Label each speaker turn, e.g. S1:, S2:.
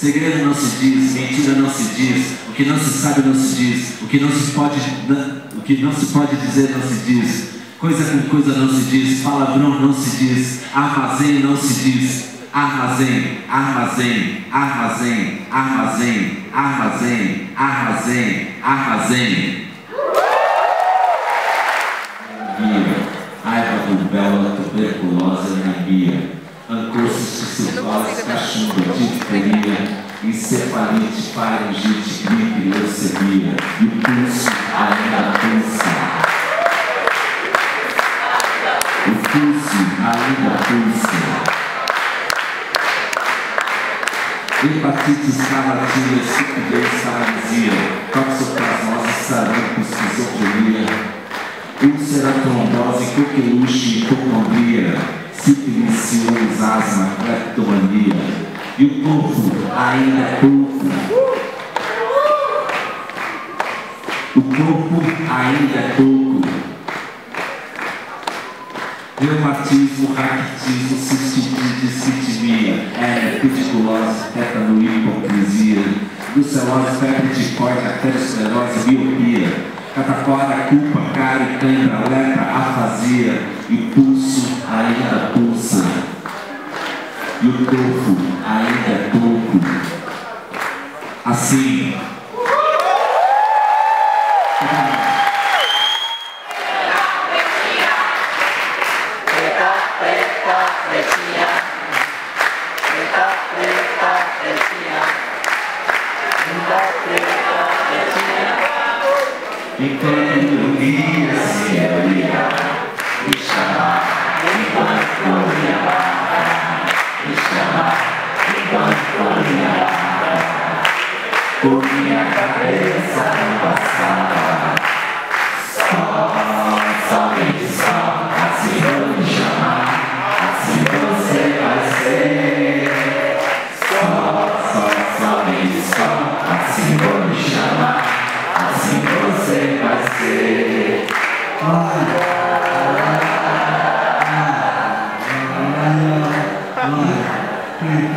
S1: Segredo não se diz, mentira não se diz, o que não se sabe não se diz, o que não se pode, o que não se pode dizer não se diz. Coisa com coisa não se diz, palavrão não se diz, armazém não se diz. Armazém, armazém, armazém, armazém, armazém, armazém, armazém. Aiva rubéola, tuberculose, anemia, ancostos, cistose, cachumba, difteria, encefalite, faringite, gripe, leucemia, e o pulso ainda pulsa. O pulso ainda pulsa. Hepatite escarlatina, estupidez, paralisia, toxoplasmose, sarampo, esquizofrenia, úlcera, trombose, coqueluche, hipocondria, sífilis, ciúmes, asma, cleptomania. E o corpo ainda é pouco. O corpo ainda é pouco. Reumatismo, raquitismo, cistite, citimia, hérnia, pediculose, tétano, hipocrisia, brucelose, febre tifoide, arteriosclerose, miopia, catapora, culpa, cárie, cãibra, lepra, afasia, e pulso ainda pulsa.
S2: Pretinha. Linda, preta, pretinha.
S1: enquanto eu ia se abria, Cuando me la cabeza